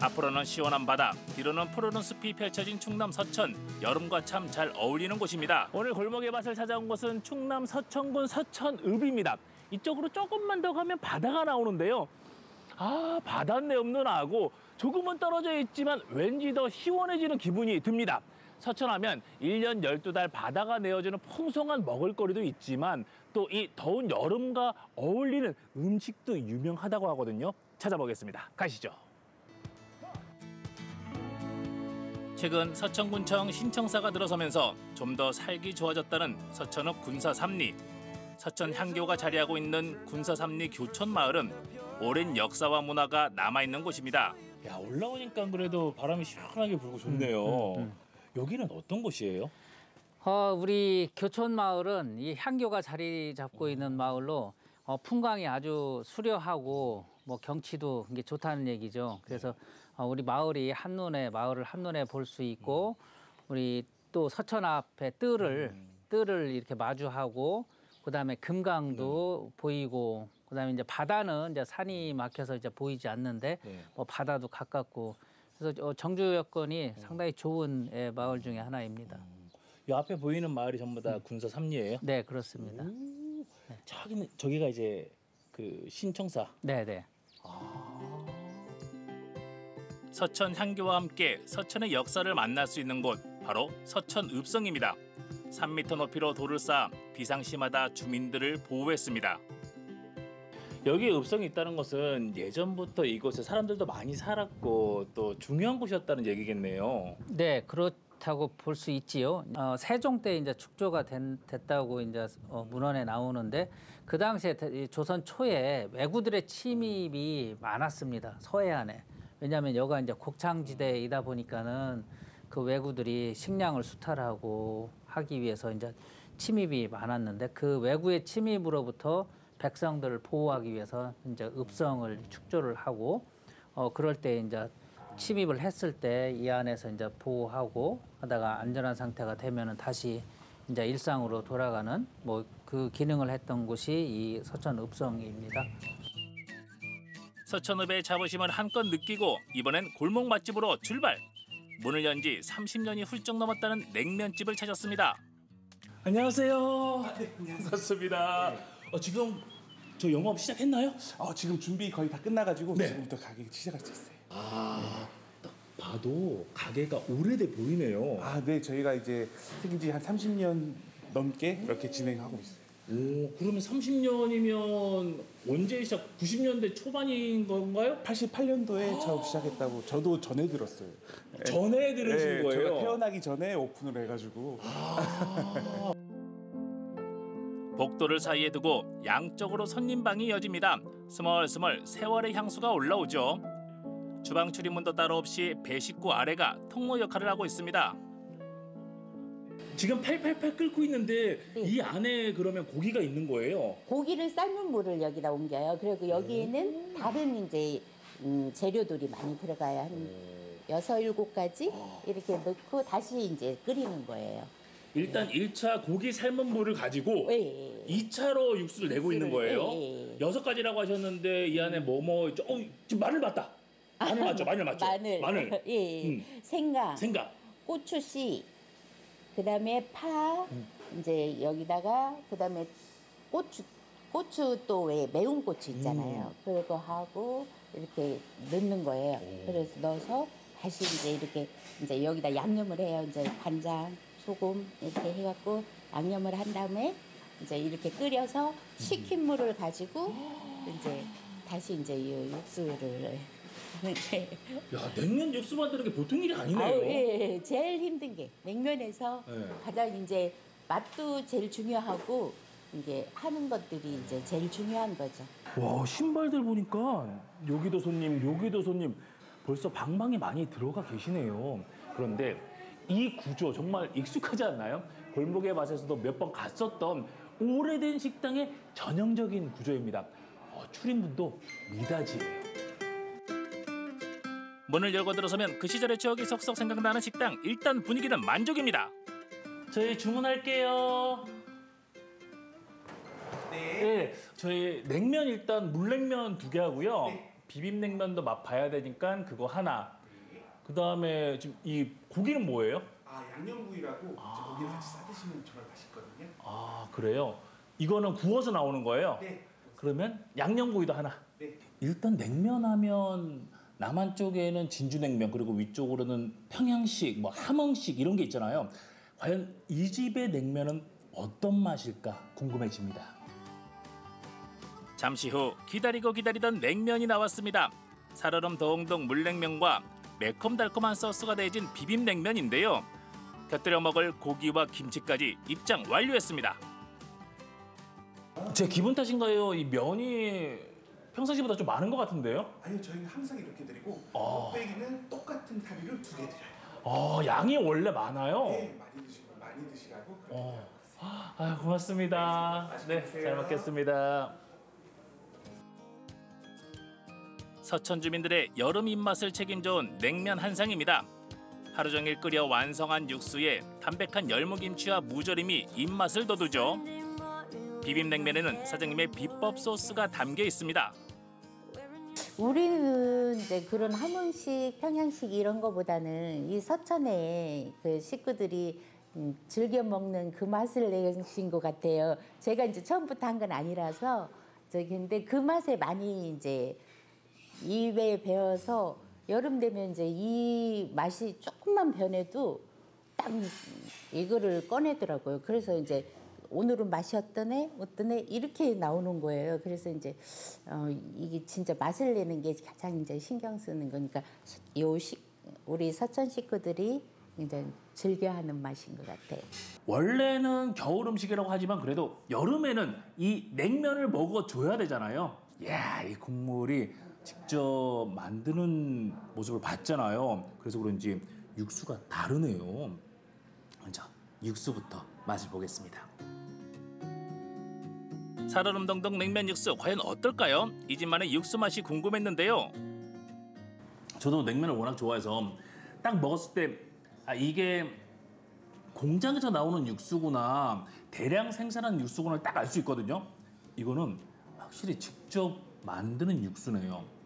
앞으로는 시원한 바다, 뒤로는 푸르른 숲이 펼쳐진 충남 서천. 여름과 참 잘 어울리는 곳입니다. 오늘 골목의 맛을 찾아온 곳은 충남 서천군 서천읍입니다. 이쪽으로 조금만 더 가면 바다가 나오는데요. 아, 바닷내 없는 하고 조금은 떨어져 있지만 왠지 더 시원해지는 기분이 듭니다. 서천하면 일년 열두 달 바다가 내어주는 풍성한 먹을거리도 있지만 또 이 더운 여름과 어울리는 음식도 유명하다고 하거든요. 찾아보겠습니다. 가시죠. 최근 서천군청 신청사가 들어서면서 좀 더 살기 좋아졌다는 서천읍 군사 삼리. 서천 향교가 자리하고 있는 군사 삼리 교촌 마을은 오랜 역사와 문화가 남아 있는 곳입니다. 야 올라오니까 그래도 바람이 시원하게 불고 좋네요. 여기는 어떤 곳이에요? 어, 우리 교촌 마을은 이 향교가 자리 잡고 있는 마을로 어, 풍광이 아주 수려하고 뭐 경치도 이게 좋다는 얘기죠. 그래서 어, 우리 마을이 한눈에 마을을 한눈에 볼 수 있고 우리 또 서천 앞에 뜰을 뜰을 이렇게 마주하고 그다음에 금강도 보이고 그다음에 이제 바다는 이제 산이 막혀서 이제 보이지 않는데 뭐 바다도 가깝고 그래서 어, 정주 여건이 상당히 좋은 예, 마을 중에 하나입니다. 이 앞에 보이는 마을이 전부 다 군사 삼리예요? 네, 그렇습니다. 저기는 저기가 이제 그 신청사. 네, 네. 서천 향교와 함께 서천의 역사를 만날 수 있는 곳 바로 서천 읍성입니다. 3m 높이로 돌을 쌓아 비상시마다 주민들을 보호했습니다. 여기 읍성이 있다는 것은 예전부터 이곳에 사람들도 많이 살았고 또 중요한 곳이었다는 얘기겠네요. 네, 그렇다고 볼 수 있지요. 어, 세종 때 이제 축조가 된, 됐다고 이제 어, 문헌에 나오는데 그 당시에 조선 초에 왜구들의 침입이 많았습니다. 서해안에. 왜냐하면 여가 이제 곡창지대이다 보니까는 그 왜구들이 식량을 수탈하고 하기 위해서 이제 침입이 많았는데 그 왜구의 침입으로부터 백성들을 보호하기 위해서 이제 읍성을 축조를 하고 어 그럴 때 이제 침입을 했을 때 이 안에서 이제 보호하고 하다가 안전한 상태가 되면은 다시 이제 일상으로 돌아가는 뭐 그 기능을 했던 곳이 이 서천 읍성입니다. 서천읍의 자부심을 한껏 느끼고 이번엔 골목 맛집으로 출발. 문을 연 지 30년이 훌쩍 넘었다는 냉면집을 찾았습니다. 안녕하세요. 반갑습니다. 어, 지금 저 영업 시작했나요? 어, 지금 준비 거의 다 끝나가지고 네. 지금부터 가게 시작할 수 있어요. 아, 딱 봐도 가게가 오래돼 보이네요. 아, 네, 저희가 이제 생긴 지한 30년 넘게 이렇게 진행하고 있어요. 오, 그러면 30년이면 언제 시작? 90년대 초반인 건가요? 88년도에 처음 시작했다고 저도 전에 들었어요. 전에 들으신 네, 거예요? 제가 태어나기 전에 오픈을 해가지고. 복도를 사이에 두고 양쪽으로 손님방이 이어집니다. 스멀스멀 세월의 향수가 올라오죠. 주방 출입문도 따로 없이 배 식구 아래가 통로 역할을 하고 있습니다. 지금 팔팔팔 끓고 있는데 이 안에 그러면 고기가 있는 거예요? 고기를 삶은 물을 여기다 옮겨요. 그리고 여기에는 다른 이제 음, 재료들이 많이 들어가요. 한 여섯 일곱 가지 이렇게 넣고 다시 이제 끓이는 거예요. 일단 1차 고기 삶은 물을 가지고 2차로 육수를 내고 있는 거예요. 예, 예. 여섯 가지라고 하셨는데 이 안에 뭐뭐 있죠? 어, 지금 마늘 맞다. 마늘 맞죠? 마늘 맞죠? 마늘, 마늘. 예, 예. 음. 생강, 생강. 고추씨, 그다음에 파, 음. 이제 여기다가 그다음에 고추 고추 또 왜 매운 고추 있잖아요. 그거 하고 이렇게 넣는 거예요. 그래서 넣어서 다시 이제 이렇게 이제 여기다 양념을 해요. 이제 간장, 소금 이렇게 해갖고 양념을 한 다음에 이제 이렇게 끓여서 식힌 물을 가지고 이제 다시 이제 이 육수를 야 냉면 육수 만드는 게 보통 일이 아니네요. 아우, 예, 예. 제일 힘든 게 냉면에서 네. 가장 이제 맛도 제일 중요하고 이게 하는 것들이 이제 제일 중요한 거죠. 와 신발들 보니까 여기도 손님 여기도 손님 벌써 방방이 많이 들어가 계시네요. 그런데 이 구조 정말 익숙하지 않나요? 골목의 맛에서도 몇 번 갔었던 오래된 식당의 전형적인 구조입니다. 어, 출입문도 미닫이에요. 문을 열고 들어서면 그 시절의 추억이 속속 생각나는 식당. 일단 분위기는 만족입니다. 저희 주문할게요. 네. 저희 냉면 일단 물냉면 두 개 하고요. 비빔냉면도 맛 봐야 되니까 그거 하나. 그 다음에 지금 이 고기는 뭐예요? 아 양념구이라고 고기를 같이 싸 드시면 정말 맛있거든요. 아 그래요? 이거는 구워서 나오는 거예요? 네. 그러면 양념구이도 하나. 네. 일단 냉면 하면 남한 쪽에는 진주냉면 그리고 위쪽으로는 평양식, 뭐 함흥식 이런 게 있잖아요. 과연 이 집의 냉면은 어떤 맛일까 궁금해집니다. 잠시 후 기다리고 기다리던 냉면이 나왔습니다. 살얼음 동동 물냉면과 매콤달콤한 소스가 대진 비빔냉면인데요. 곁들여 먹을 고기와 김치까지 입장 완료했습니다. 제 기분 탓인가요? 이 면이 평상시보다 좀 많은 것 같은데요? 아니요 저희는 항상 이렇게 드리고 아. 곱빼기는 똑같은 사리를 두 개 드려요. 어, 양이 원래 많아요. 네 많이 드시고 많이 드시라고 그렇게 어. 아, 고맙습니다. 네, 잘 먹겠습니다. 서천 주민들의 여름 입맛을 책임져온 냉면 한 상입니다. 하루 종일 끓여 완성한 육수에 담백한 열무김치와 무절임이 입맛을 돋우죠. 비빔냉면에는 사장님의 비법 소스가 담겨 있습니다. 우리는 이제 그런 함흥식, 평양식 이런 거보다는 이 서천에 그 식구들이 음, 즐겨 먹는 그 맛을 내신 것 같아요. 제가 이제 처음부터 한 건 아니라서 저기 근데 그 맛에 많이 이제 입에 배어서 여름 되면 이제 이 맛이 조금만 변해도 딱 이거를 꺼내더라고요. 그래서 이제 오늘은 맛이 어떠네, 어떠네 이렇게 나오는 거예요. 그래서 이제 어, 이게 진짜 맛을 내는 게 가장 이제 신경 쓰는 거니까 요 식, 우리 서천 식구들이 이제 즐겨하는 맛인 것 같아요. 원래는 겨울 음식이라고 하지만 그래도 여름에는 이 냉면을 먹어줘야 되잖아요. 이야, 이 국물이 직접 만드는 모습을 봤잖아요. 그래서 그런지 육수가 다르네요. 먼저 육수부터 맛을 보겠습니다. 동동 냉면 육수 과연 어떨까요? 이 집만의 육수 맛이 궁금했는데요. 저도 냉면을 워낙 좋아해서 딱 먹었을 때 아, 이게 공장에서 나오는 육수구나 대량 생산한 육수구나를 딱알 수 있거든요. 이거는 확실히 직접 만드는 육수네요.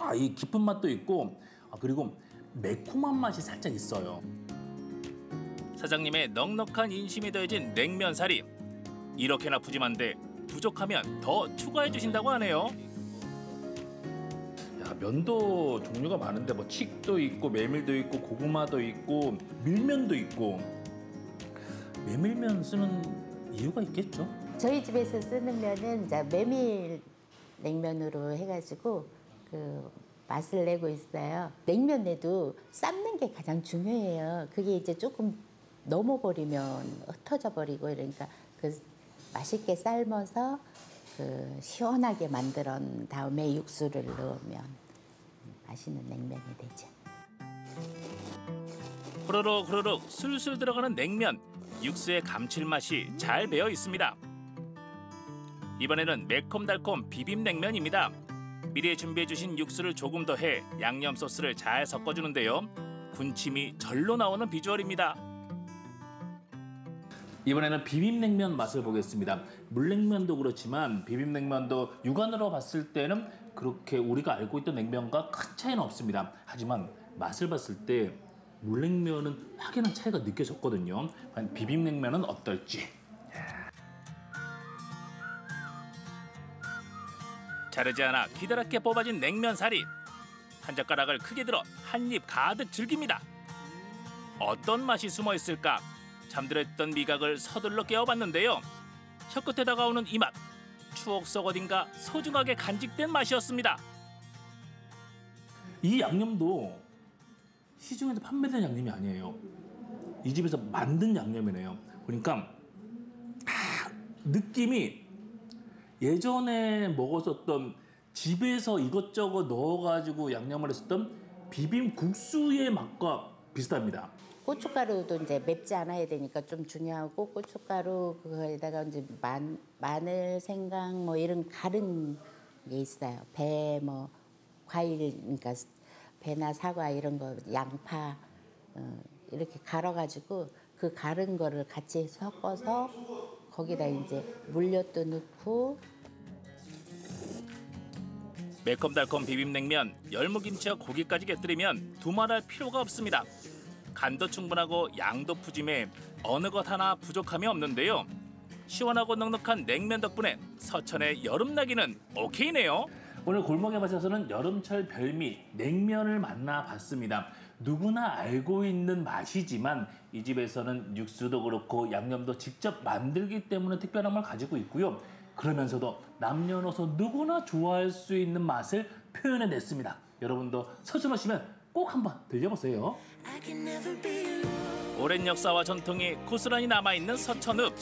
아, 이 깊은 맛도 있고 아, 그리고 매콤한 맛이 살짝 있어요. 사장님의 넉넉한 인심이 더해진 냉면 사리 이렇게나 푸짐한데 부족하면 더 추가해 주신다고 하네요. 야, 면도 종류가 많은데 뭐 칡도 있고 메밀도 있고 고구마도 있고 밀면도 있고 메밀면 쓰는 이유가 있겠죠? 저희 집에서 쓰는 면은 이제 메밀 냉면으로 해가지고 그 맛을 내고 있어요. 냉면에도 삶는 게 가장 중요해요. 그게 이제 조금 넘어버리면 흩어져 버리고 이러니까 그 맛있게 삶아서 그 시원하게 만들어 다음에 육수를 넣으면 맛있는 냉면이 되죠. 후루룩 후루룩 술술 들어가는 냉면 육수의 감칠맛이 잘 배어 있습니다. 이번에는 매콤달콤 비빔냉면입니다. 미리 준비해 주신 육수를 조금 더 해 양념 소스를 잘 섞어주는데요. 군침이 절로 나오는 비주얼입니다. 이번에는 비빔냉면 맛을 보겠습니다. 물냉면도 그렇지만 비빔냉면도 육안으로 봤을 때는 그렇게 우리가 알고 있던 냉면과 큰 차이는 없습니다. 하지만 맛을 봤을 때 물냉면은 확연한 차이가 느껴졌거든요. 비빔냉면은 어떨지. 자르지 않아 기다랗게 뽑아진 냉면 사리. 한 젓가락을 크게 들어 한 입 가득 즐깁니다. 어떤 맛이 숨어 있을까? 잠들었던 미각을 서둘러 깨워봤는데요. 혀끝에 다가오는 이 맛. 추억 속 어딘가 소중하게 간직된 맛이었습니다. 이 양념도 시중에서 판매된 양념이 아니에요. 이 집에서 만든 양념이네요. 그러니까 아, 느낌이 예전에 먹었었던 집에서 이것저것 넣어가지고 양념을 했었던 비빔국수의 맛과 비슷합니다. 고춧가루도 이제 맵지 않아야 되니까 좀 중요하고 고춧가루 그거에다가 이제 만, 마늘, 생강 뭐 이런 가른 게 있어요. 배 뭐 과일 그러니까 배나 사과 이런 거 양파 어, 이렇게 갈아가지고 그 가른 거를 같이 섞어서 거기다 이제 물엿도 넣고 매콤달콤 비빔냉면, 열무김치와 고기까지 곁들이면 두말할 필요가 없습니다. 간도 충분하고 양도 푸짐해 어느 것 하나 부족함이 없는데요. 시원하고 넉넉한 냉면 덕분에 서천의 여름나기는 오케이네요. 오늘 골목에 마셔서는 여름철 별미 냉면을 만나봤습니다. 누구나 알고 있는 맛이지만 이 집에서는 육수도 그렇고 양념도 직접 만들기 때문에 특별함을 가지고 있고요. 그러면서도 남녀노소 누구나 좋아할 수 있는 맛을 표현해 냈습니다. 여러분도 서천 오시면 꼭 한번 들려보세요. 오랜 역사와 전통이 고스란히 남아있는 서천읍.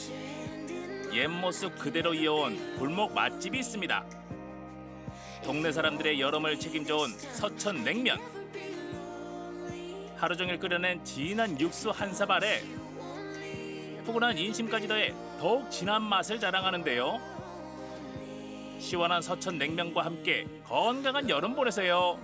옛 모습 그대로 이어온 골목 맛집이 있습니다. 동네 사람들의 여름을 책임져온 서천 냉면. 하루 종일 끓여낸 진한 육수 한 사발에 푸근한 인심까지 더해 더욱 진한 맛을 자랑하는데요. 시원한 서천 냉면과 함께 건강한 여름 보내세요.